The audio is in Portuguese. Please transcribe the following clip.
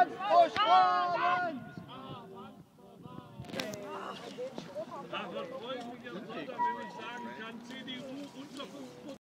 Hoş